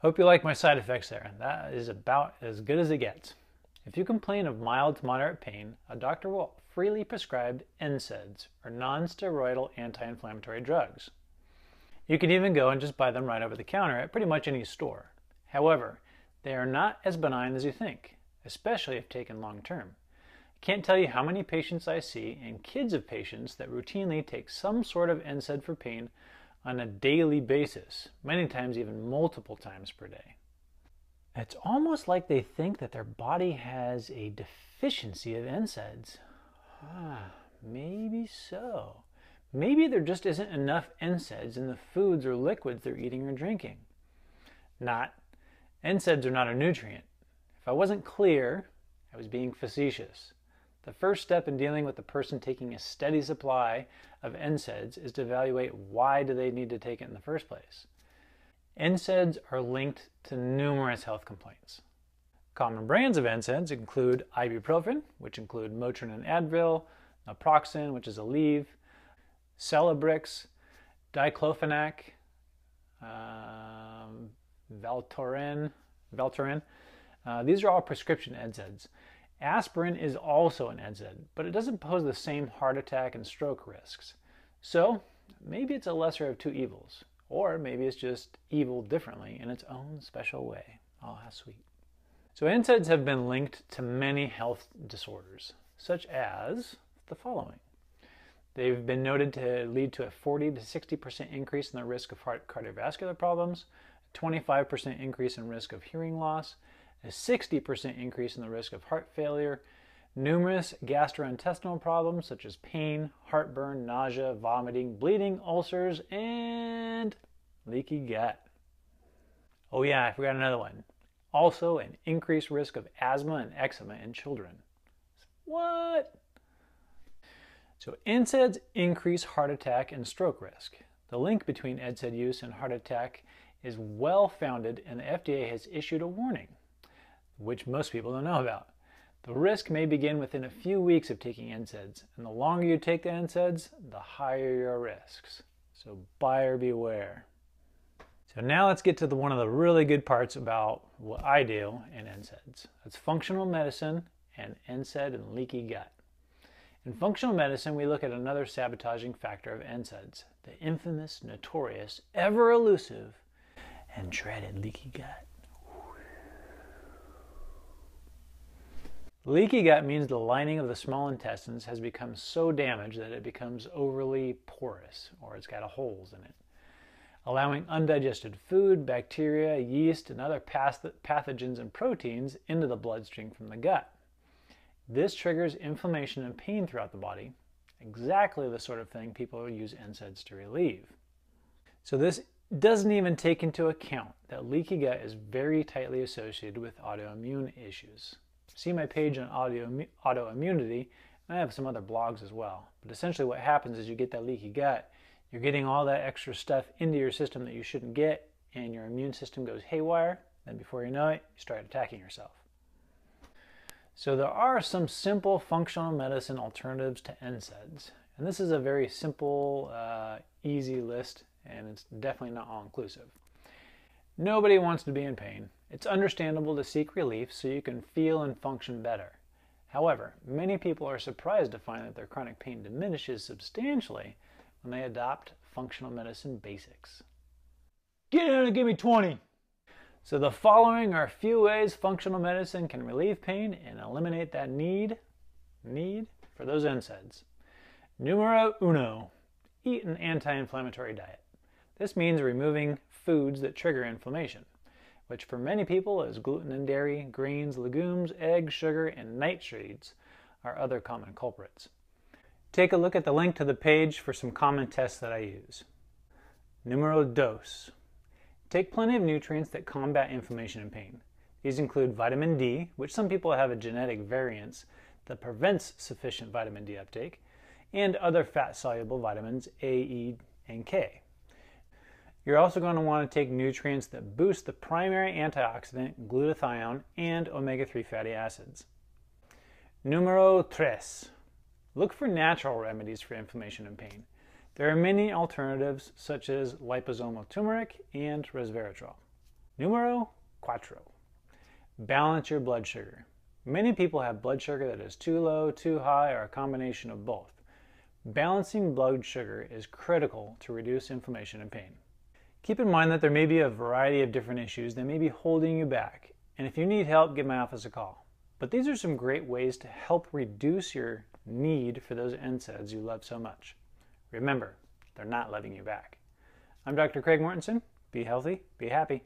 Hope you like my side effects there. That is about as good as it gets. If you complain of mild to moderate pain, a doctor will freely prescribe NSAIDs, or non-steroidal anti-inflammatory drugs. You can even go and just buy them right over the counter at pretty much any store. However, they are not as benign as you think, especially if taken long term. I can't tell you how many patients I see and kids of patients that routinely take some sort of NSAID for pain on a daily basis, many times even multiple times per day. It's almost like they think that their body has a deficiency of NSAIDs. Ah, maybe so. Maybe there just isn't enough NSAIDs in the foods or liquids they're eating or drinking. Not. NSAIDs are not a nutrient. If I wasn't clear, I was being facetious. The first step in dealing with a person taking a steady supply of NSAIDs is to evaluate why do they need to take it in the first place. NSAIDs are linked to numerous health complaints. Common brands of NSAIDs include ibuprofen, which include Motrin and Advil, naproxen, which is Aleve, Celebrex, diclofenac, um, Voltaren, Voltaren. Uh, these are all prescription NSAIDs. Aspirin is also an NSAID, but it doesn't pose the same heart attack and stroke risks. So maybe it's a lesser of two evils, or maybe it's just evil differently in its own special way. Oh, how sweet. So NSAIDs have been linked to many health disorders, such as the following. They've been noted to lead to a 40 to 60% increase in the risk of heart cardiovascular problems, a 25% increase in risk of hearing loss, a 60% increase in the risk of heart failure, numerous gastrointestinal problems such as pain, heartburn, nausea, vomiting, bleeding, ulcers, and leaky gut. Oh yeah, I forgot another one also, an increased risk of asthma and eczema in children. What? So NSAIDs increase heart attack and stroke risk. The link between NSAID use and heart attack is well founded and the FDA has issued a warning, which most people don't know about. The risk may begin within a few weeks of taking NSAIDs, and the longer you take the NSAIDs, the higher your risks. So buyer beware. So now let's get to the, one of the really good parts about what I do in NSAIDs. That's functional medicine and NSAID and leaky gut. In functional medicine, we look at another sabotaging factor of NSAIDs, the infamous, notorious, ever elusive, and dreaded leaky gut. Leaky gut means the lining of the small intestines has become so damaged that it becomes overly porous, or it's got holes in it allowing undigested food, bacteria, yeast, and other pathogens and proteins into the bloodstream from the gut. This triggers inflammation and pain throughout the body, exactly the sort of thing people use NSAIDs to relieve. So this doesn't even take into account that leaky gut is very tightly associated with autoimmune issues. See my page on autoimmunity, I have some other blogs as well. But essentially what happens is you get that leaky gut, you're getting all that extra stuff into your system that you shouldn't get, and your immune system goes haywire. Then, before you know it, you start attacking yourself. So, there are some simple functional medicine alternatives to NSAIDs. And this is a very simple, uh, easy list, and it's definitely not all inclusive. Nobody wants to be in pain. It's understandable to seek relief so you can feel and function better. However, many people are surprised to find that their chronic pain diminishes substantially when they adopt functional medicine basics. Get in and give me 20! So the following are a few ways functional medicine can relieve pain and eliminate that need, need for those NSAIDs. Numero uno, eat an anti-inflammatory diet. This means removing foods that trigger inflammation, which for many people is gluten and dairy, grains, legumes, eggs, sugar, and nightshades are other common culprits. Take a look at the link to the page for some common tests that I use. Numero dos. Take plenty of nutrients that combat inflammation and pain. These include vitamin D, which some people have a genetic variance that prevents sufficient vitamin D uptake, and other fat-soluble vitamins A, E, and K. You're also going to want to take nutrients that boost the primary antioxidant glutathione and omega-3 fatty acids. Numero tres. Look for natural remedies for inflammation and pain. There are many alternatives such as liposomal turmeric and resveratrol. Numero cuatro. Balance your blood sugar. Many people have blood sugar that is too low, too high, or a combination of both. Balancing blood sugar is critical to reduce inflammation and pain. Keep in mind that there may be a variety of different issues that may be holding you back, and if you need help, give my office a call. But these are some great ways to help reduce your need for those NSAIDs you love so much. Remember, they're not letting you back. I'm Dr. Craig Mortensen. Be healthy, be happy.